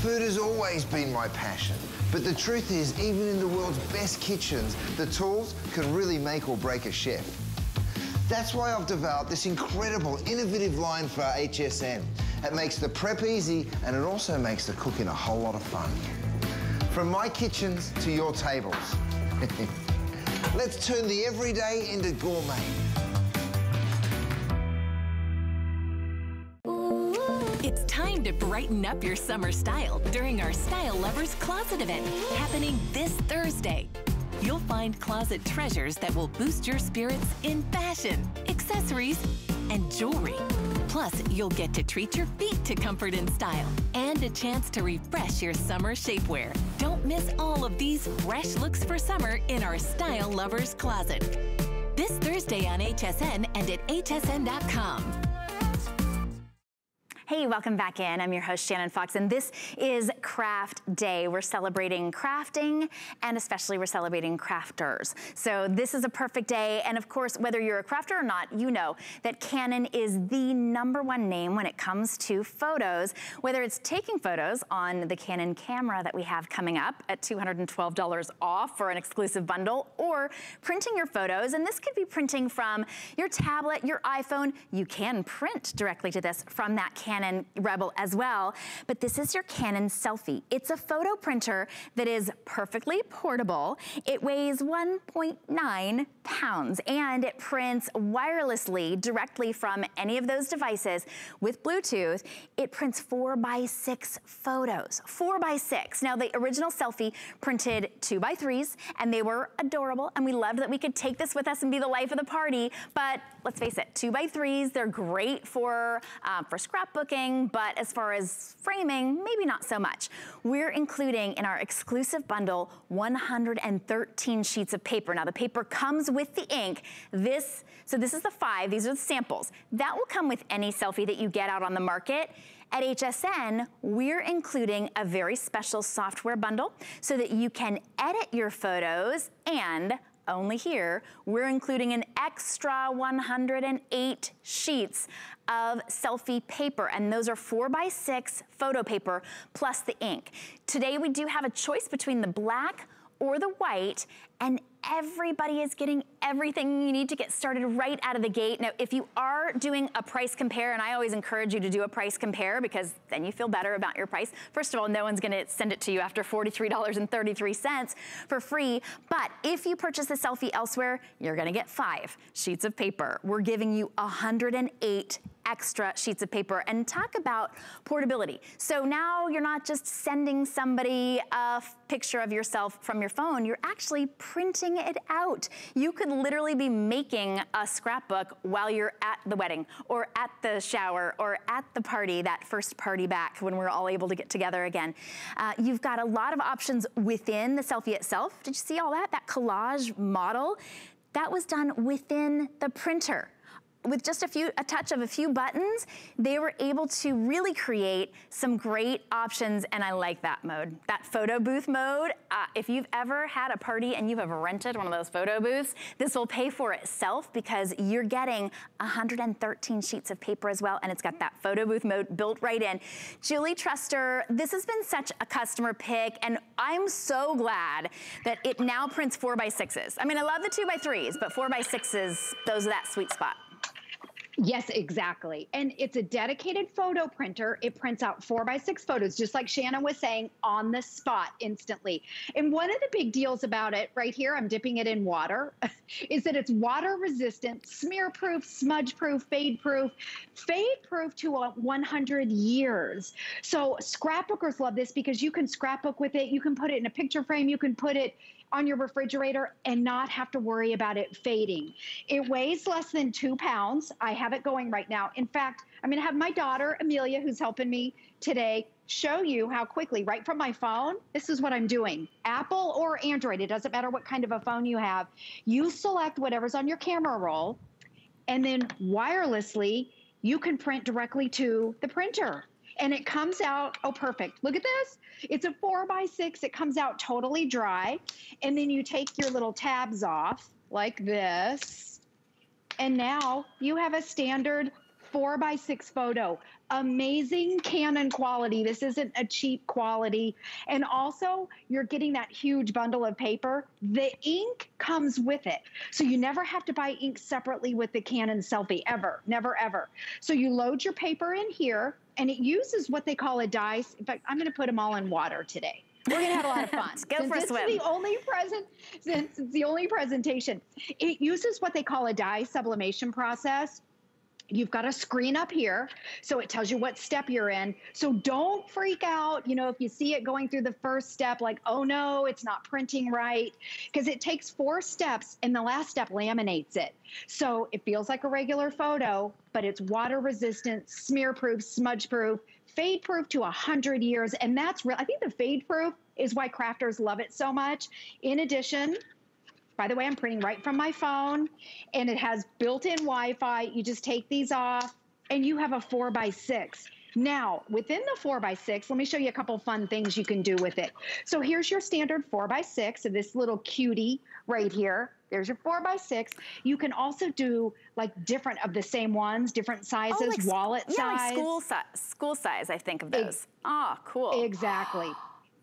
Food has always been my passion. But the truth is, even in the world's best kitchens, the tools can really make or break a chef. That's why I've developed this incredible, innovative line for our HSN. It makes the prep easy and it also makes the cooking a whole lot of fun. From my kitchens to your tables. Let's turn the everyday into gourmet. It's time to brighten up your summer style during our Style Lovers Closet event happening this Thursday. You'll find closet treasures that will boost your spirits in fashion, accessories, and jewelry. Plus, you'll get to treat your feet to comfort and style and a chance to refresh your summer shapewear. Don't miss all of these fresh looks for summer in our Style Lovers Closet. This Thursday on HSN and at hsn.com. Hey, welcome back in. I'm your host, Shannon Fox, and this is Craft Day. We're celebrating crafting, and especially we're celebrating crafters. So this is a perfect day, and of course, whether you're a crafter or not, you know that Canon is the number one name when it comes to photos, whether it's taking photos on the Canon camera that we have coming up at $212 off for an exclusive bundle, or printing your photos, and this could be printing from your tablet, your iPhone. You can print directly to this from that Canon Canon Rebel as well, but this is your Canon SELPHY. It's a photo printer that is perfectly portable. It weighs 1.9 pounds and it prints wirelessly directly from any of those devices with Bluetooth. It prints four by six photos, four by six. Now the original SELPHY printed two by threes and they were adorable and we loved that we could take this with us and be the life of the party, but let's face it, two by threes, they're great for, uh, for scrapbooking, but as far as framing, maybe not so much. We're including in our exclusive bundle 113 sheets of paper. Now the paper comes with the ink. This, so this is the five, these are the samples. That will come with any SELPHY that you get out on the market. At HSN, we're including a very special software bundle so that you can edit your photos and only here, we're including an extra 108 sheets of SELPHY paper, and those are four by six photo paper plus the ink. Today we do have a choice between the black or the white, and everybody is getting everything you need to get started right out of the gate. Now, if you are doing a price compare, and I always encourage you to do a price compare because then you feel better about your price. First of all, no one's gonna send it to you after $43.33 for free. But if you purchase the SELPHY elsewhere, you're gonna get five sheets of paper. We're giving you 108 extra sheets of paper and talk about portability. So now you're not just sending somebody a picture of yourself from your phone, you're actually printing it out. You could literally be making a scrapbook while you're at the wedding or at the shower or at the party, that first party back when we're all able to get together again. Uh, you've got a lot of options within the SELPHY itself. Did you see all that? That collage model? That was done within the printer with just a few, a touch of a few buttons, they were able to really create some great options and I like that mode. That photo booth mode, uh, if you've ever had a party and you have ever rented one of those photo booths, this will pay for itself because you're getting 113 sheets of paper as well and it's got that photo booth mode built right in. Julie Truster, this has been such a customer pick and I'm so glad that it now prints four by sixes. I mean, I love the two by threes, but four by sixes, those are that sweet spot. Yes, exactly. And it's a dedicated photo printer. It prints out four by six photos, just like Shannon was saying, on the spot instantly. And one of the big deals about it right here, I'm dipping it in water, is that it's water resistant, smear proof, smudge proof, fade proof, fade proof to 100 years. So scrapbookers love this because you can scrapbook with it. You can put it in a picture frame. You can put it on your refrigerator and not have to worry about it fading. It weighs less than two pounds. I have it going right now. In fact, I'm to have my daughter, Amelia, who's helping me today, show you how quickly, right from my phone, this is what I'm doing. Apple or Android, it doesn't matter what kind of a phone you have. You select whatever's on your camera roll, and then wirelessly, you can print directly to the printer and it comes out, oh, perfect. Look at this. It's a four by six. It comes out totally dry. And then you take your little tabs off like this. And now you have a standard four by six photo. Amazing Canon quality. This isn't a cheap quality. And also, you're getting that huge bundle of paper. The ink comes with it. So you never have to buy ink separately with the Canon SELPHY, ever, never, ever. So you load your paper in here, and it uses what they call a dye. In fact, I'm going to put them all in water today. We're gonna have a lot of fun. Go since for a swim. The only present, since it's the only presentation, it uses what they call a dye sublimation process. You've got a screen up here, so it tells you what step you're in. So don't freak out, you know, if you see it going through the first step, like, oh no, it's not printing right, because it takes four steps and the last step laminates it. So it feels like a regular photo, but it's water resistant, smear proof, smudge proof, fade proof to 100 years. And that's real. I think the fade proof is why crafters love it so much. In addition, by the way, I'm printing right from my phone and it has built-in Wi-Fi. You just take these off and you have a four by six. Now, within the four by six, let me show you a couple fun things you can do with it. So here's your standard four by six of this little cutie right here. There's your four by six. You can also do like different of the same ones, different sizes, oh, like, wallet yeah, size. Like school, si school size, I think of those. Ah, oh, cool. Exactly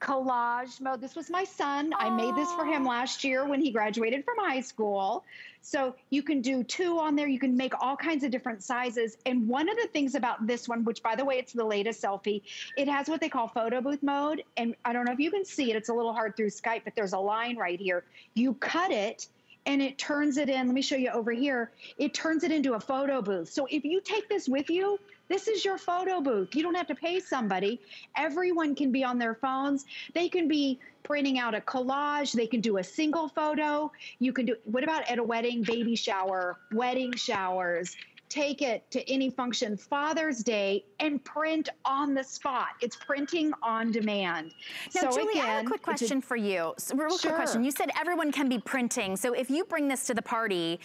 collage mode. This was my son. Aww. I made this for him last year when he graduated from high school. So you can do two on there. You can make all kinds of different sizes. And one of the things about this one, which by the way, it's the latest SELPHY, it has what they call photo booth mode. And I don't know if you can see it. It's a little hard through Skype, but there's a line right here. You cut it and it turns it in. Let me show you over here. It turns it into a photo booth. So if you take this with you, this is your photo booth. You don't have to pay somebody. Everyone can be on their phones. They can be printing out a collage. They can do a single photo. You can do, what about at a wedding, baby shower, wedding showers? take it to any function, Father's Day, and print on the spot. It's printing on demand. Now, so Julie, again, I have a quick question a, for you. So, real sure. quick question. You said everyone can be printing. So if you bring this to the party,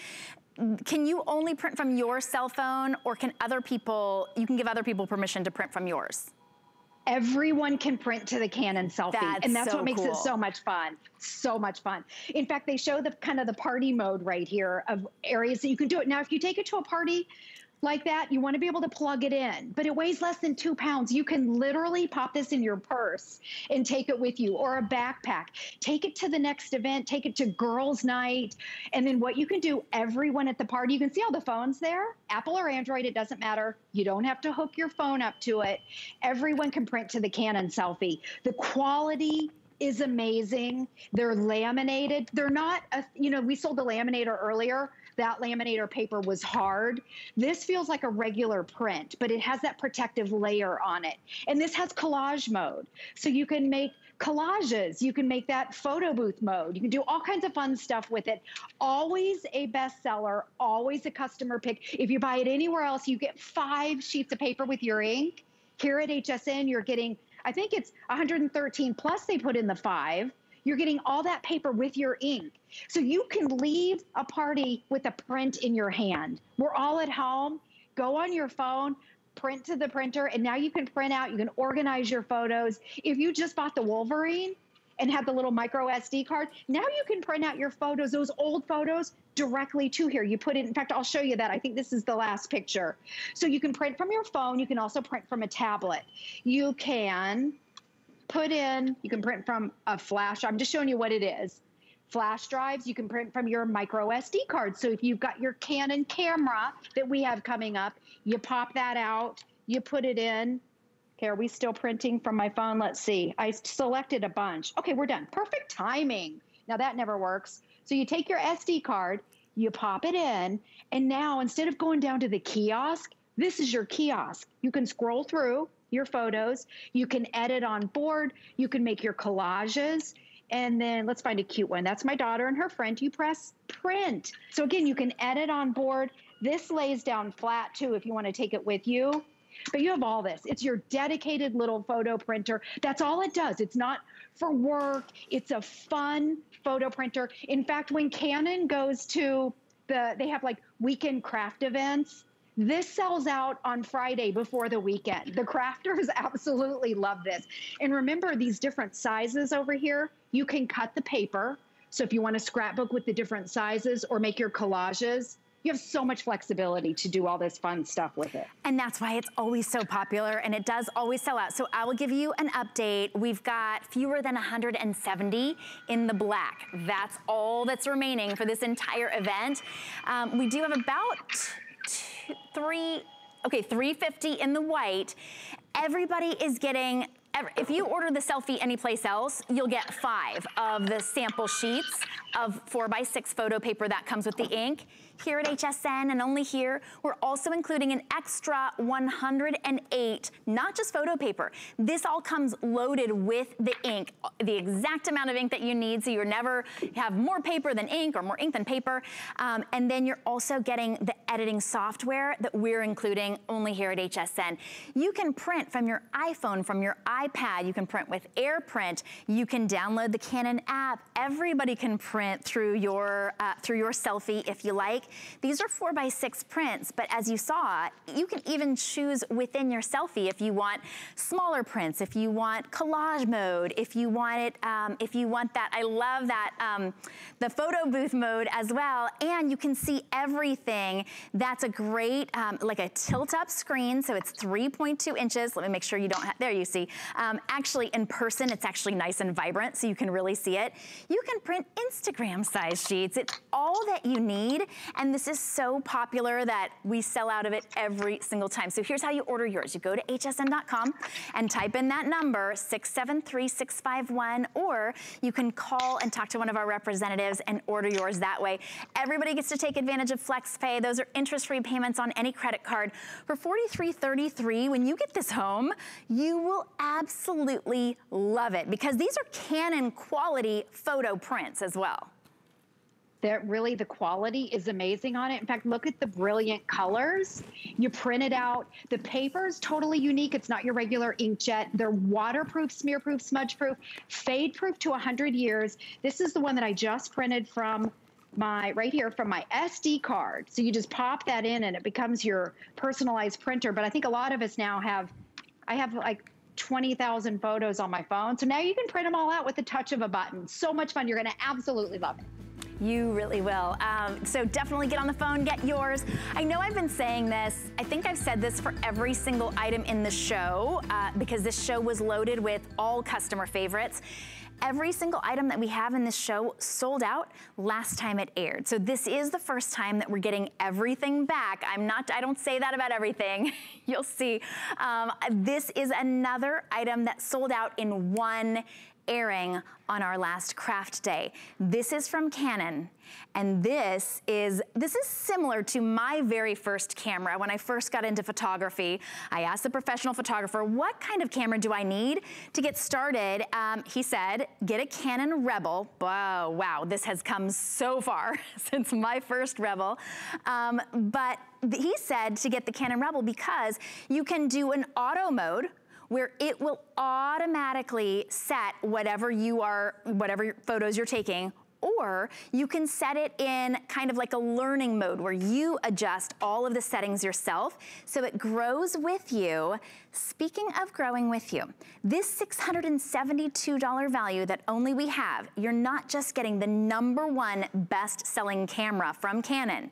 can you only print from your cell phone or can other people, you can give other people permission to print from yours? Everyone can print to the Canon SELPHY. That's and that's so what makes cool. it so much fun. So much fun. In fact, they show the kind of the party mode right here of areas that you can do it. Now, if you take it to a party, like that, you want to be able to plug it in, but it weighs less than two pounds. You can literally pop this in your purse and take it with you or a backpack. Take it to the next event, take it to girls' night. And then what you can do, everyone at the party, you can see all the phones there, Apple or Android, it doesn't matter. You don't have to hook your phone up to it. Everyone can print to the Canon SELPHY. The quality is amazing. They're laminated. They're not, a, you know, we sold the laminator earlier that laminator paper was hard. This feels like a regular print, but it has that protective layer on it. And this has collage mode. So you can make collages. You can make that photo booth mode. You can do all kinds of fun stuff with it. Always a bestseller, always a customer pick. If you buy it anywhere else, you get five sheets of paper with your ink. Here at HSN, you're getting, I think it's 113 plus they put in the five. You're getting all that paper with your ink. So you can leave a party with a print in your hand. We're all at home. Go on your phone, print to the printer, and now you can print out, you can organize your photos. If you just bought the Wolverine and had the little micro SD card, now you can print out your photos, those old photos, directly to here. You put it, in fact, I'll show you that. I think this is the last picture. So you can print from your phone. You can also print from a tablet. You can put in, you can print from a flash. I'm just showing you what it is. Flash drives, you can print from your micro SD card. So if you've got your Canon camera that we have coming up, you pop that out, you put it in. Okay, are we still printing from my phone? Let's see. I selected a bunch. Okay, we're done. Perfect timing. Now that never works. So you take your SD card, you pop it in, and now instead of going down to the kiosk, this is your kiosk. You can scroll through, your photos. You can edit on board. You can make your collages. And then let's find a cute one. That's my daughter and her friend. You press print. So again, you can edit on board. This lays down flat too if you want to take it with you. But you have all this. It's your dedicated little photo printer. That's all it does. It's not for work. It's a fun photo printer. In fact, when Canon goes to the, they have like weekend craft events this sells out on Friday before the weekend. The crafters absolutely love this. And remember these different sizes over here, you can cut the paper. So if you want to scrapbook with the different sizes or make your collages, you have so much flexibility to do all this fun stuff with it. And that's why it's always so popular and it does always sell out. So I will give you an update. We've got fewer than 170 in the black. That's all that's remaining for this entire event. Um, we do have about three, okay, 350 in the white. Everybody is getting if you order the SELPHY anyplace else, you'll get five of the sample sheets of four by six photo paper that comes with the ink. Here at HSN and only here, we're also including an extra 108, not just photo paper. This all comes loaded with the ink, the exact amount of ink that you need so you never have more paper than ink or more ink than paper. Um, and then you're also getting the editing software that we're including only here at HSN. You can print from your iPhone, from your iPad. You can print with AirPrint. You can download the Canon app. Everybody can print through your, uh, through your SELPHY if you like. These are four by six prints, but as you saw, you can even choose within your SELPHY if you want smaller prints, if you want collage mode, if you want it, um, if you want that, I love that, um, the photo booth mode as well, and you can see everything. That's a great, um, like a tilt up screen, so it's 3.2 inches. Let me make sure you don't have, there you see. Um, actually in person, it's actually nice and vibrant, so you can really see it. You can print Instagram size sheets. It's all that you need, and this is so popular that we sell out of it every single time. So here's how you order yours. You go to hsn.com and type in that number, 673651, or you can call and talk to one of our representatives and order yours that way. Everybody gets to take advantage of FlexPay. Those are interest-free payments on any credit card. For $43.33, when you get this home, you will absolutely love it because these are Canon quality photo prints as well that really the quality is amazing on it. In fact, look at the brilliant colors. You print it out. The paper is totally unique. It's not your regular inkjet. They're waterproof, smear-proof, smudge-proof, fade-proof to 100 years. This is the one that I just printed from my right here from my SD card. So you just pop that in and it becomes your personalized printer. But I think a lot of us now have, I have like 20,000 photos on my phone. So now you can print them all out with the touch of a button. So much fun. You're going to absolutely love it. You really will. Um, so definitely get on the phone, get yours. I know I've been saying this. I think I've said this for every single item in the show uh, because this show was loaded with all customer favorites. Every single item that we have in this show sold out last time it aired. So this is the first time that we're getting everything back. I'm not, I don't say that about everything. You'll see. Um, this is another item that sold out in one airing on our last craft day. This is from Canon. And this is, this is similar to my very first camera. When I first got into photography, I asked the professional photographer, what kind of camera do I need to get started? Um, he said, get a Canon Rebel. Wow, wow, this has come so far since my first Rebel. Um, but he said to get the Canon Rebel because you can do an auto mode, where it will automatically set whatever you are, whatever photos you're taking or you can set it in kind of like a learning mode where you adjust all of the settings yourself so it grows with you. Speaking of growing with you, this $672 value that only we have, you're not just getting the number one best selling camera from Canon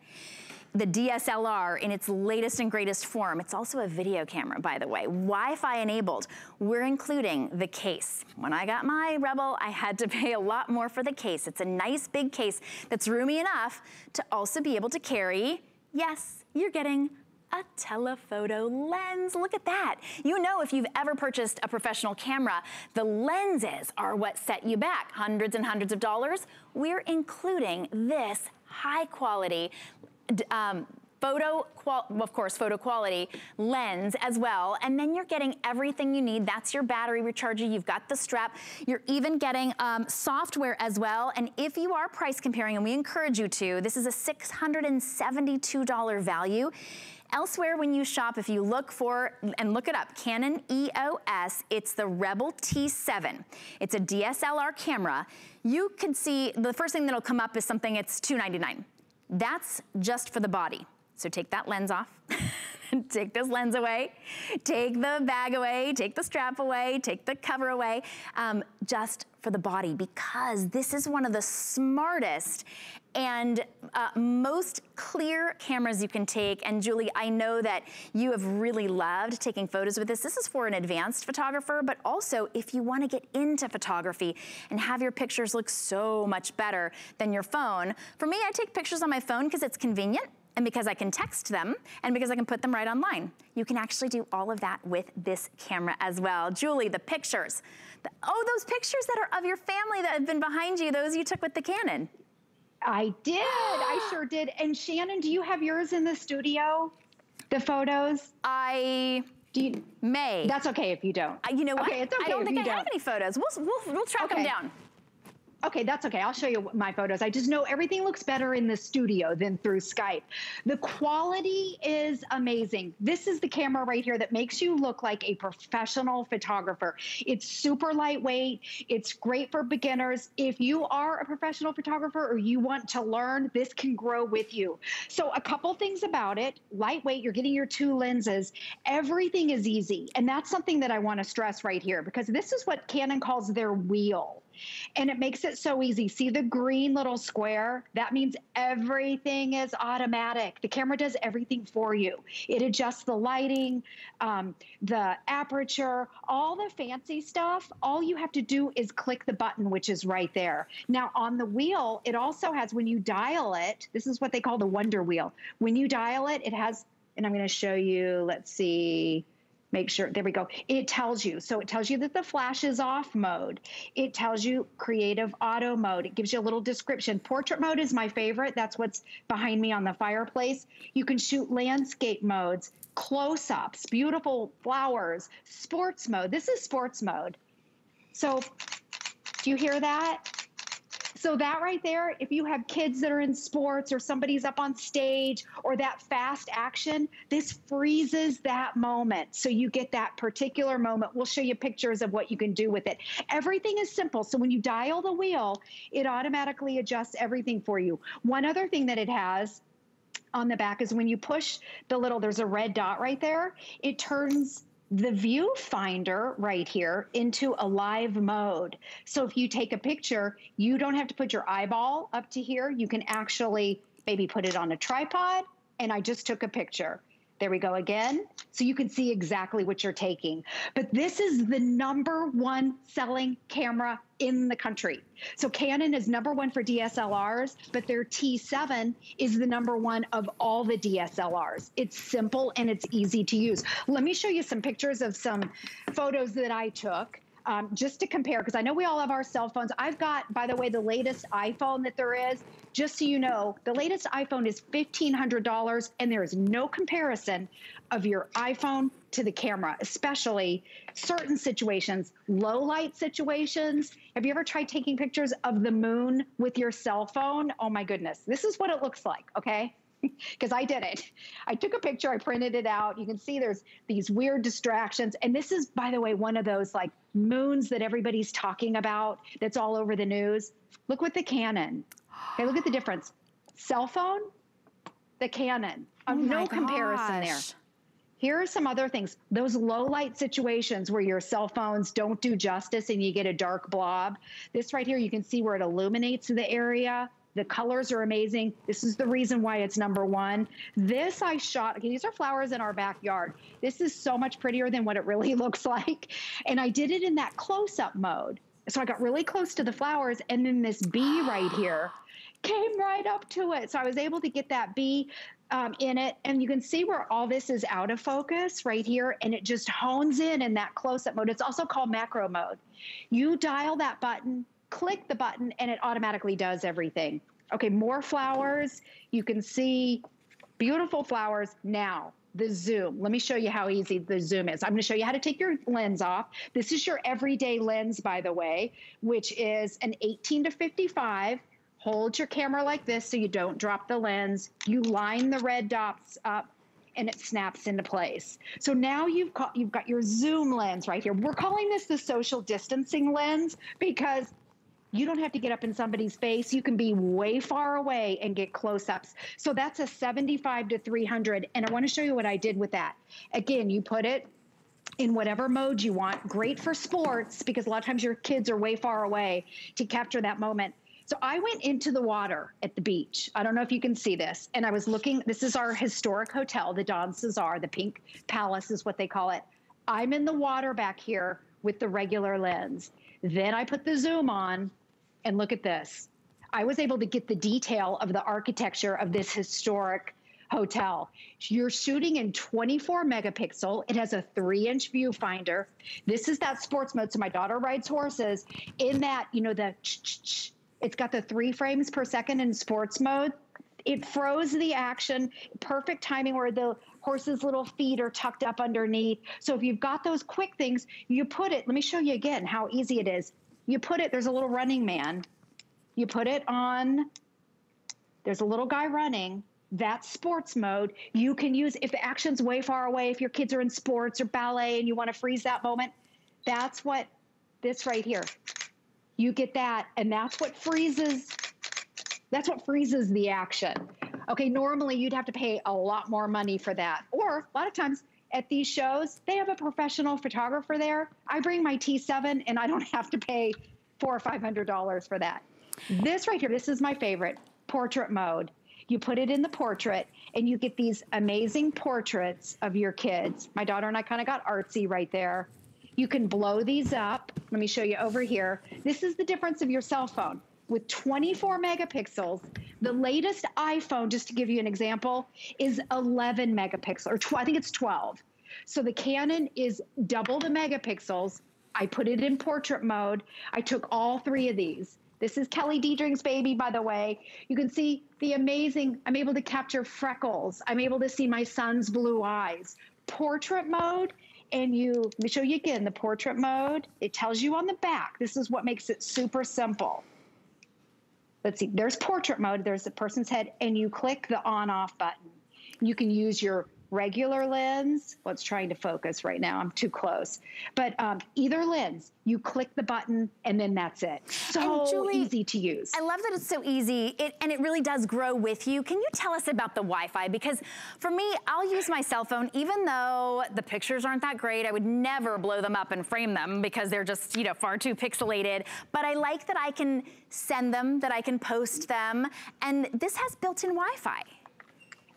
the DSLR in its latest and greatest form. It's also a video camera, by the way, Wi-Fi enabled. We're including the case. When I got my Rebel, I had to pay a lot more for the case. It's a nice big case that's roomy enough to also be able to carry, yes, you're getting a telephoto lens. Look at that. You know if you've ever purchased a professional camera, the lenses are what set you back hundreds and hundreds of dollars. We're including this high quality um, photo, of course, photo quality lens as well. And then you're getting everything you need. That's your battery recharger. You've got the strap. You're even getting um, software as well. And if you are price comparing, and we encourage you to, this is a $672 value. Elsewhere when you shop, if you look for, and look it up, Canon EOS, it's the Rebel T7. It's a DSLR camera. You can see, the first thing that'll come up is something, it's $299. That's just for the body. So take that lens off, take this lens away, take the bag away, take the strap away, take the cover away, um, just for the body because this is one of the smartest and uh, most clear cameras you can take. And Julie, I know that you have really loved taking photos with this. This is for an advanced photographer, but also if you wanna get into photography and have your pictures look so much better than your phone. For me, I take pictures on my phone because it's convenient and because I can text them, and because I can put them right online. You can actually do all of that with this camera as well. Julie, the pictures. The, oh, those pictures that are of your family that have been behind you, those you took with the Canon. I did. I sure did. And Shannon, do you have yours in the studio? The photos? I do you, may. That's okay if you don't. Uh, you know what? Okay, it's okay I don't think I don't. have any photos. We'll, we'll, we'll track okay. them down. Okay, that's okay. I'll show you my photos. I just know everything looks better in the studio than through Skype. The quality is amazing. This is the camera right here that makes you look like a professional photographer. It's super lightweight. It's great for beginners. If you are a professional photographer or you want to learn, this can grow with you. So a couple things about it. Lightweight, you're getting your two lenses. Everything is easy. And that's something that I want to stress right here because this is what Canon calls their wheel. And it makes it so easy. See the green little square? That means everything is automatic. The camera does everything for you. It adjusts the lighting, um, the aperture, all the fancy stuff. All you have to do is click the button, which is right there. Now, on the wheel, it also has, when you dial it, this is what they call the Wonder Wheel. When you dial it, it has, and I'm going to show you, let's see make sure, there we go. It tells you. So it tells you that the flash is off mode. It tells you creative auto mode. It gives you a little description. Portrait mode is my favorite. That's what's behind me on the fireplace. You can shoot landscape modes, close ups, beautiful flowers, sports mode. This is sports mode. So do you hear that? So that right there, if you have kids that are in sports or somebody's up on stage or that fast action, this freezes that moment. So you get that particular moment. We'll show you pictures of what you can do with it. Everything is simple. So when you dial the wheel, it automatically adjusts everything for you. One other thing that it has on the back is when you push the little, there's a red dot right there, it turns the viewfinder right here into a live mode. So if you take a picture, you don't have to put your eyeball up to here. You can actually maybe put it on a tripod. And I just took a picture. There we go again. So you can see exactly what you're taking. But this is the number one selling camera in the country. So Canon is number one for DSLRs, but their T7 is the number one of all the DSLRs. It's simple and it's easy to use. Let me show you some pictures of some photos that I took. Um, just to compare, because I know we all have our cell phones. I've got, by the way, the latest iPhone that there is. Just so you know, the latest iPhone is $1,500, and there is no comparison of your iPhone to the camera, especially certain situations, low light situations. Have you ever tried taking pictures of the moon with your cell phone? Oh my goodness, this is what it looks like, okay? because I did it. I took a picture, I printed it out. You can see there's these weird distractions. And this is, by the way, one of those like moons that everybody's talking about that's all over the news. Look with the Canon. Okay, look at the difference. Cell phone, the Canon. Oh no comparison there. Here are some other things. Those low light situations where your cell phones don't do justice and you get a dark blob. This right here, you can see where it illuminates the area. The colors are amazing. This is the reason why it's number one. This I shot, okay, these are flowers in our backyard. This is so much prettier than what it really looks like. And I did it in that close up mode. So I got really close to the flowers and then this bee right here came right up to it. So I was able to get that bee um, in it. And you can see where all this is out of focus right here. And it just hones in in that close up mode. It's also called macro mode. You dial that button, click the button, and it automatically does everything. Okay, more flowers. You can see beautiful flowers now. The zoom. Let me show you how easy the zoom is. I'm going to show you how to take your lens off. This is your everyday lens, by the way, which is an 18 to 55 hold your camera like this so you don't drop the lens. You line the red dots up and it snaps into place. So now you've got, you've got your zoom lens right here. We're calling this the social distancing lens because you don't have to get up in somebody's face. You can be way far away and get close ups. So that's a 75 to 300. And I want to show you what I did with that. Again, you put it in whatever mode you want. Great for sports because a lot of times your kids are way far away to capture that moment. So I went into the water at the beach. I don't know if you can see this. And I was looking, this is our historic hotel, the Don Cesar, the Pink Palace is what they call it. I'm in the water back here with the regular lens. Then I put the zoom on and look at this. I was able to get the detail of the architecture of this historic hotel. You're shooting in 24 megapixel. It has a three inch viewfinder. This is that sports mode. So my daughter rides horses in that, you know, the It's got the three frames per second in sports mode. It froze the action, perfect timing where the horse's little feet are tucked up underneath. So if you've got those quick things, you put it, let me show you again how easy it is. You put it, there's a little running man. You put it on, there's a little guy running. That's sports mode. You can use, if the action's way far away, if your kids are in sports or ballet and you want to freeze that moment, that's what this right here. You get that, and that's what freezes that's what freezes the action. Okay, normally you'd have to pay a lot more money for that. Or a lot of times at these shows, they have a professional photographer there. I bring my T7 and I don't have to pay four or five hundred dollars for that. This right here, this is my favorite, portrait mode. You put it in the portrait and you get these amazing portraits of your kids. My daughter and I kind of got artsy right there. You can blow these up. Let me show you over here. This is the difference of your cell phone with 24 megapixels. The latest iPhone, just to give you an example, is 11 megapixels, or tw- I think it's 12. So the Canon is double the megapixels. I put it in portrait mode. I took all three of these. This is Kelly Diedring's baby, by the way. You can see the amazing, I'm able to capture freckles. I'm able to see my son's blue eyes. Portrait mode, and you, let me show you again the portrait mode. It tells you on the back. This is what makes it super simple let's see, there's portrait mode, there's the person's head, and you click the on off button. You can use your regular lens. Well, it's trying to focus right now. I'm too close. But um, either lens, you click the button and then that's it. So Julie, easy to use. I love that it's so easy it, and it really does grow with you. Can you tell us about the Wi-Fi? Because for me, I'll use my cell phone even though the pictures aren't that great. I would never blow them up and frame them because they're just, you know, far too pixelated. But I like that I can send them, that I can post them. And this has built-in Wi-Fi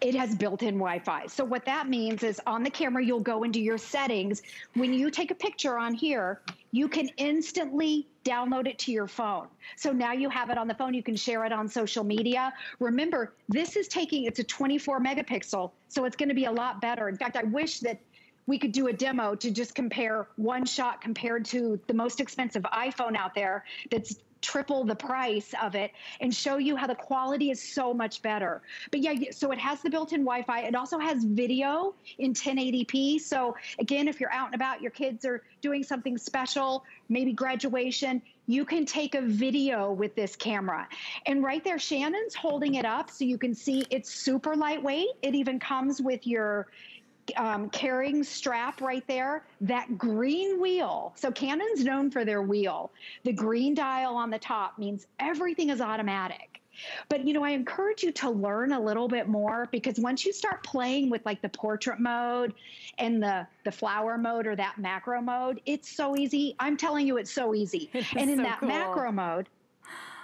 it has built-in Wi-Fi. So what that means is on the camera, you'll go into your settings. When you take a picture on here, you can instantly download it to your phone. So now you have it on the phone. You can share it on social media. Remember, this is taking, it's a 24 megapixel, so it's going to be a lot better. In fact, I wish that we could do a demo to just compare one shot compared to the most expensive iPhone out there that's triple the price of it and show you how the quality is so much better. But yeah, so it has the built-in Wi-Fi. It also has video in 1080p. So again, if you're out and about, your kids are doing something special, maybe graduation, you can take a video with this camera. And right there, Shannon's holding it up so you can see it's super lightweight. It even comes with your um, carrying strap right there, that green wheel. So Canon's known for their wheel. The green dial on the top means everything is automatic. But you know, I encourage you to learn a little bit more because once you start playing with like the portrait mode and the the flower mode or that macro mode, it's so easy. I'm telling you, it's so easy. and in so that cool. macro mode,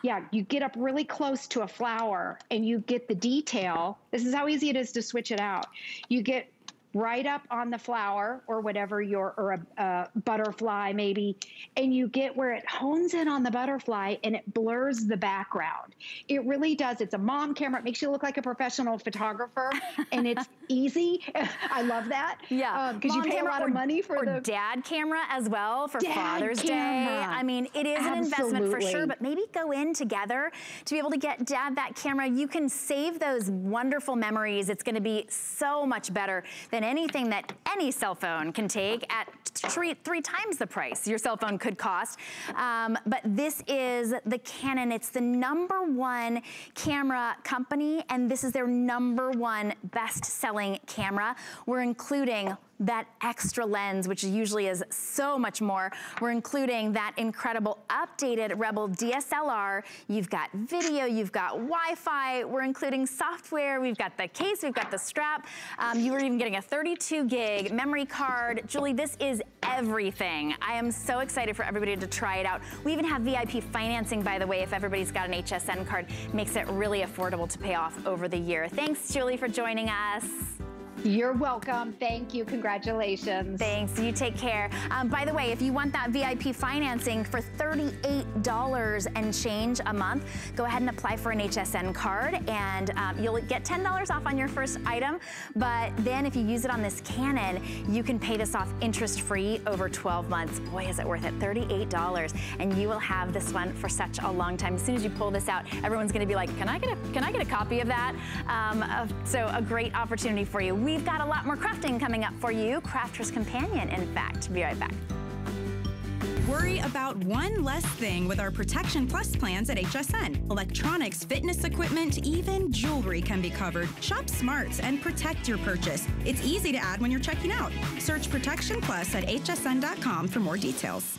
yeah, you get up really close to a flower and you get the detail. This is how easy it is to switch it out. You get right up on the flower or whatever your or a, butterfly maybe and you get where it hones in on the butterfly and it blurs the background. It really does. It's a mom camera. It makes you look like a professional photographer and it's easy. I love that. Yeah. Because um, you pay a lot or, of money for or the dad camera as well for dad father's camera. day i mean it is Absolutely. an investment for sure but maybe go in together to be able to get dad that camera. You can save those wonderful memories. It's going to be so much better than anything that any cell phone can take at three, three times the price your cell phone could cost. Um, but this is the Canon. It's the number one camera company, and this is their number one best-selling camera. We're including that extra lens, which usually is so much more. We're including that incredible updated Rebel DSLR. You've got video, you've got Wi-Fi. We're including software. We've got the case, we've got the strap. Um, you are even getting a 32 gig memory card. Julie, this is everything. I am so excited for everybody to try it out. We even have VIP financing, by the way, if everybody's got an HSN card. Makes it really affordable to pay off over the year. Thanks, Julie, for joining us. You're welcome. Thank you. Congratulations. Thanks. You take care. Um, by the way, if you want that VIP financing for $38 and change a month, go ahead and apply for an HSN card and um, you'll get $10 off on your first item. But then if you use it on this Canon, you can pay this off interest free over 12 months. Boy, is it worth it. $38. And you will have this one for such a long time. As soon as you pull this out, everyone's going to be like, can I get a, can I get a copy of that? Um, uh, so a great opportunity for you. We've got a lot more crafting coming up for you. Crafter's Companion, in fact. Be right back. Worry about one less thing with our Protection Plus plans at HSN. Electronics, fitness equipment, even jewelry can be covered. Shop smarts and protect your purchase. It's easy to add when you're checking out. Search Protection Plus at hsn.com for more details.